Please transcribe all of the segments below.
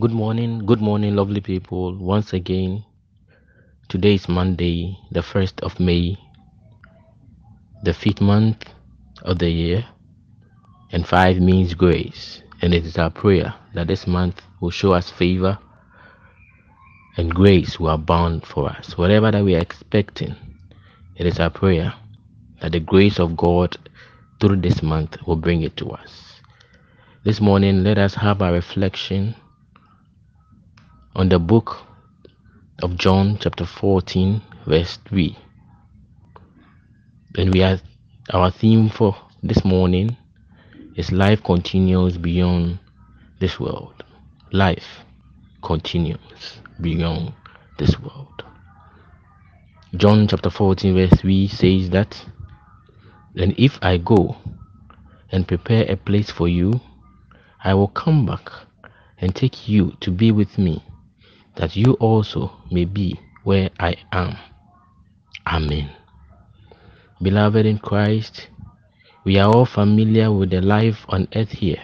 Good morning, good morning, lovely people. Once again, today is Monday, the 1st of May, the fifth month of the year, and five means grace. And it is our prayer that this month will show us favor and grace will abound for us. Whatever that we are expecting, it is our prayer that the grace of God through this month will bring it to us. This morning, let us have a reflection on the book of John, chapter 14, verse 3. And we are our theme for this morning is life continues beyond this world. Life continues beyond this world. John chapter 14, verse 3 says that, And if I go and prepare a place for you, I will come back and take you to be with me, that you also may be where I am. Amen. Beloved in Christ, we are all familiar with the life on earth here,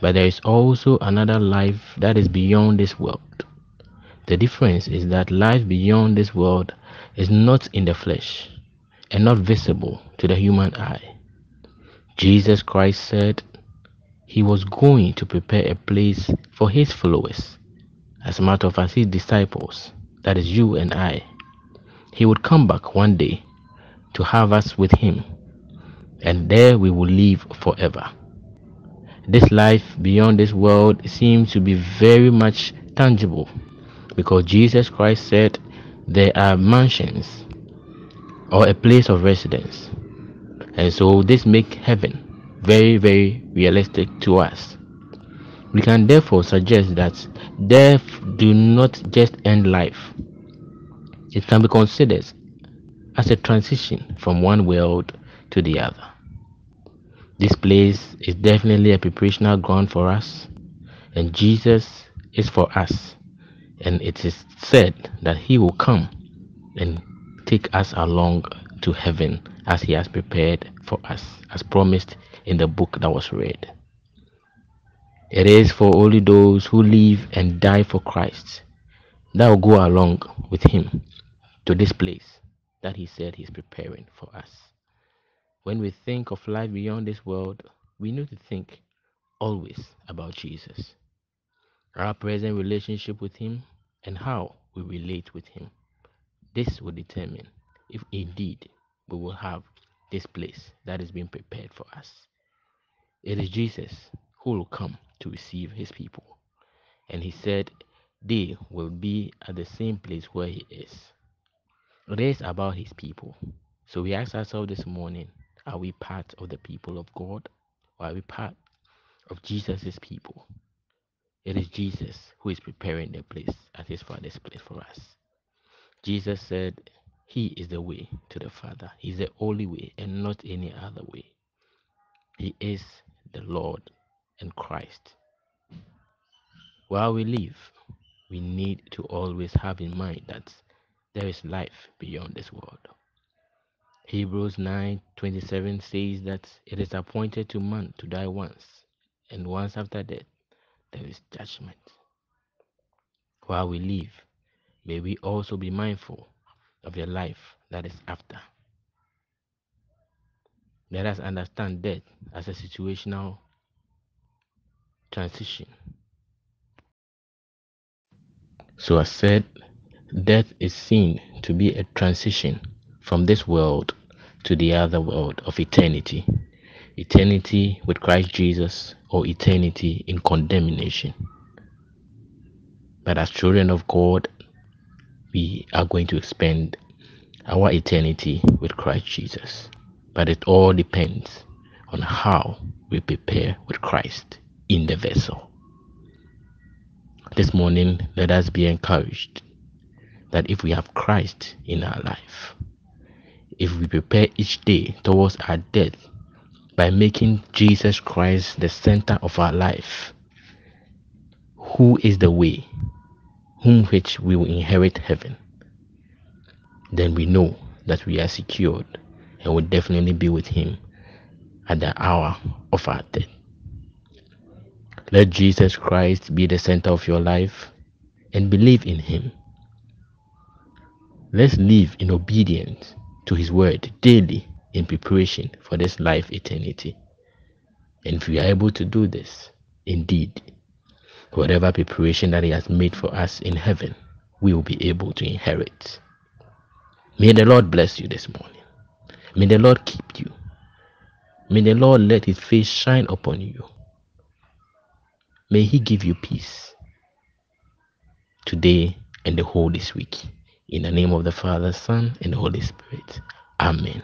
but there is also another life that is beyond this world. The difference is that life beyond this world is not in the flesh and not visible to the human eye. Jesus Christ said he was going to prepare a place for his followers, as a matter of fact, his disciples, that is you and I. He would come back one day to have us with him, and there we will live forever. This life beyond this world seems to be very much tangible because Jesus Christ said there are mansions or a place of residence. And so this makes heaven very, very realistic to us. We can therefore suggest that death do not just end life. It can be considered as a transition from one world to the other. This place is definitely a preparational ground for us, and Jesus is for us and it is said that he will come and take us along to heaven as he has prepared for us, as promised in the book that was read. It is for only those who live and die for Christ that will go along with him to this place that he said he's preparing for us. When we think of life beyond this world, we need to think always about Jesus, our present relationship with him, and how we relate with Him. This will determine if indeed we will have this place that is being prepared for us. It is Jesus who will come to receive His people. And He said they will be at the same place where He is. It is about His people. So we ask ourselves this morning are we part of the people of God or are we part of Jesus' people? It is Jesus who is preparing the place at his Father's place for us. Jesus said, He is the way to the Father. He's the only way and not any other way. He is the Lord and Christ. While we live, we need to always have in mind that there is life beyond this world. Hebrews 9:27 says that it is appointed to man to die once, and once after death there is judgment. While we live, may we also be mindful of the life that is after. Let us understand death as a situational transition. So, as said, death is seen to be a transition from this world to the other world of eternity. Eternity with Christ Jesus or eternity in condemnation. But as children of God, we are going to spend our eternity with Christ Jesus. But it all depends on how we prepare with Christ in the vessel. This morning, let us be encouraged that if we have Christ in our life, if we prepare each day towards our death by making Jesus Christ the center of our life, who is the way, whom which we will inherit heaven, then we know that we are secured and will definitely be with Him at the hour of our death. Let Jesus Christ be the center of your life and believe in Him. Let's live in obedience to His word daily in preparation for this life eternity. And if we are able to do this, indeed, whatever preparation that He has made for us in heaven, we will be able to inherit. May the Lord bless you this morning. May the Lord keep you. May the Lord let His face shine upon you. May He give you peace today and the whole this week. In the name of the Father, Son, and Holy Spirit. Amen.